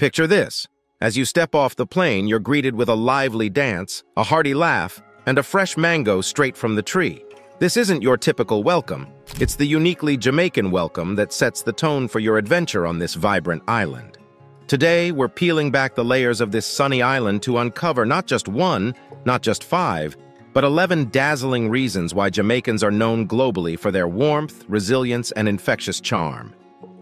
Picture this. As you step off the plane, you're greeted with a lively dance, a hearty laugh, and a fresh mango straight from the tree. This isn't your typical welcome. It's the uniquely Jamaican welcome that sets the tone for your adventure on this vibrant island. Today, we're peeling back the layers of this sunny island to uncover not just one, not just five, but 11 dazzling reasons why Jamaicans are known globally for their warmth, resilience, and infectious charm.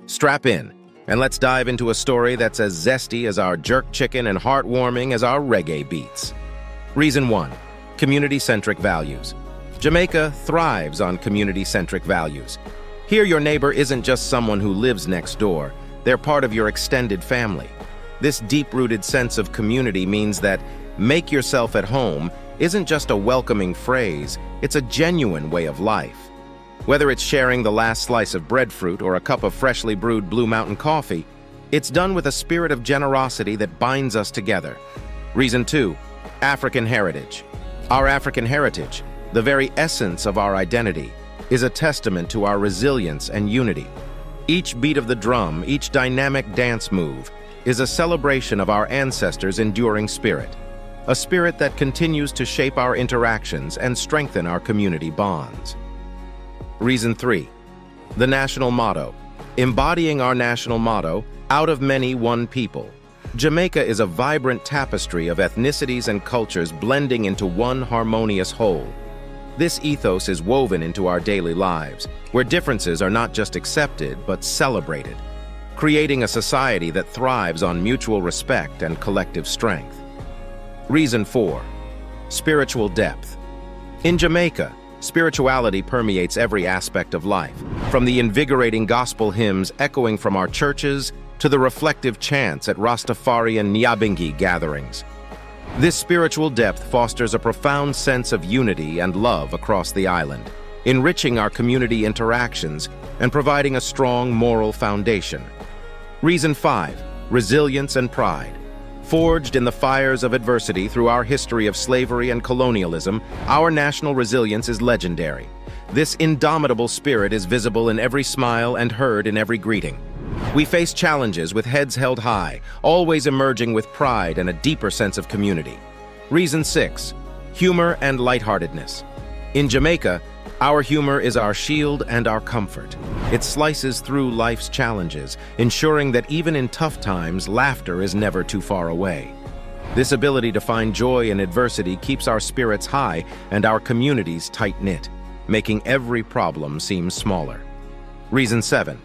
Strap in, and let's dive into a story that's as zesty as our jerk chicken and heartwarming as our reggae beats. Reason 1. Community-centric values. Jamaica thrives on community-centric values. Here your neighbor isn't just someone who lives next door, they're part of your extended family. This deep-rooted sense of community means that make yourself at home isn't just a welcoming phrase, it's a genuine way of life. Whether it's sharing the last slice of breadfruit or a cup of freshly brewed Blue Mountain coffee, it's done with a spirit of generosity that binds us together. Reason 2. African heritage. Our African heritage, the very essence of our identity, is a testament to our resilience and unity. Each beat of the drum, each dynamic dance move, is a celebration of our ancestors' enduring spirit, a spirit that continues to shape our interactions and strengthen our community bonds. Reason 3. The national motto. Embodying our national motto, out of many, one people. Jamaica is a vibrant tapestry of ethnicities and cultures blending into one harmonious whole. This ethos is woven into our daily lives, where differences are not just accepted, but celebrated, creating a society that thrives on mutual respect and collective strength. Reason 4. Spiritual depth. In Jamaica, Spirituality permeates every aspect of life, from the invigorating gospel hymns echoing from our churches to the reflective chants at Rastafarian Nyabingi gatherings. This spiritual depth fosters a profound sense of unity and love across the island, enriching our community interactions and providing a strong moral foundation. Reason 5. Resilience and Pride Forged in the fires of adversity through our history of slavery and colonialism, our national resilience is legendary. This indomitable spirit is visible in every smile and heard in every greeting. We face challenges with heads held high, always emerging with pride and a deeper sense of community. Reason 6. Humor and lightheartedness. In Jamaica, our humor is our shield and our comfort. It slices through life's challenges, ensuring that even in tough times, laughter is never too far away. This ability to find joy in adversity keeps our spirits high and our communities tight-knit, making every problem seem smaller. Reason 7.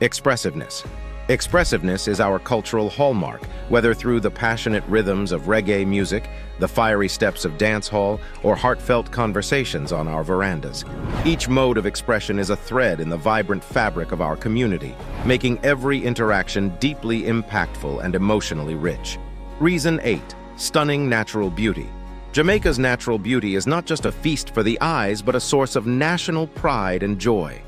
Expressiveness. Expressiveness is our cultural hallmark, whether through the passionate rhythms of reggae music, the fiery steps of dancehall, or heartfelt conversations on our verandas. Each mode of expression is a thread in the vibrant fabric of our community, making every interaction deeply impactful and emotionally rich. Reason 8. Stunning natural beauty. Jamaica's natural beauty is not just a feast for the eyes, but a source of national pride and joy.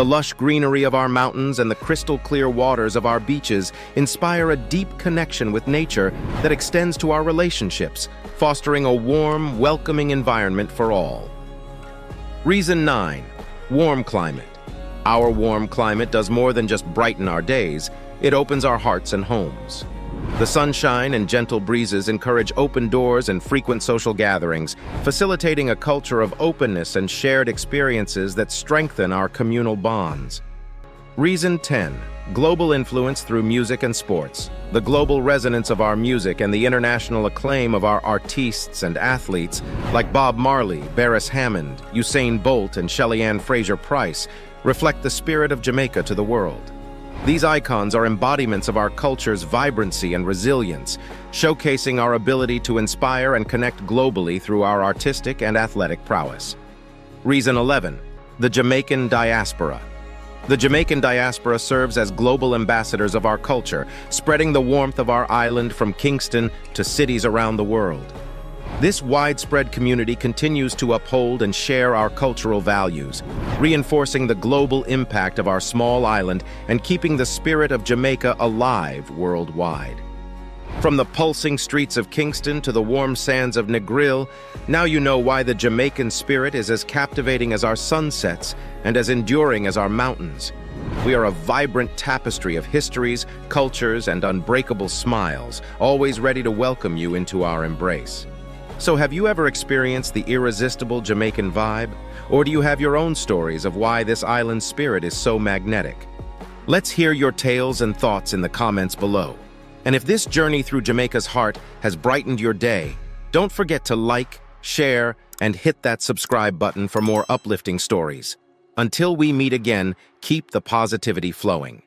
The lush greenery of our mountains and the crystal clear waters of our beaches inspire a deep connection with nature that extends to our relationships, fostering a warm, welcoming environment for all. Reason 9. Warm climate. Our warm climate does more than just brighten our days, it opens our hearts and homes. The sunshine and gentle breezes encourage open doors and frequent social gatherings, facilitating a culture of openness and shared experiences that strengthen our communal bonds. Reason 10. Global influence through music and sports. The global resonance of our music and the international acclaim of our artistes and athletes, like Bob Marley, Beres Hammond, Usain Bolt, and Shelly-Ann Fraser-Pryce, reflect the spirit of Jamaica to the world. These icons are embodiments of our culture's vibrancy and resilience, showcasing our ability to inspire and connect globally through our artistic and athletic prowess. Reason 11. The Jamaican Diaspora. The Jamaican diaspora serves as global ambassadors of our culture, spreading the warmth of our island from Kingston to cities around the world. This widespread community continues to uphold and share our cultural values, reinforcing the global impact of our small island and keeping the spirit of Jamaica alive worldwide. From the pulsing streets of Kingston to the warm sands of Negril, now you know why the Jamaican spirit is as captivating as our sunsets and as enduring as our mountains. We are a vibrant tapestry of histories, cultures, and unbreakable smiles, always ready to welcome you into our embrace. So have you ever experienced the irresistible Jamaican vibe? Or do you have your own stories of why this island spirit is so magnetic? Let's hear your tales and thoughts in the comments below. And if this journey through Jamaica's heart has brightened your day, don't forget to like, share, and hit that subscribe button for more uplifting stories. Until we meet again, keep the positivity flowing.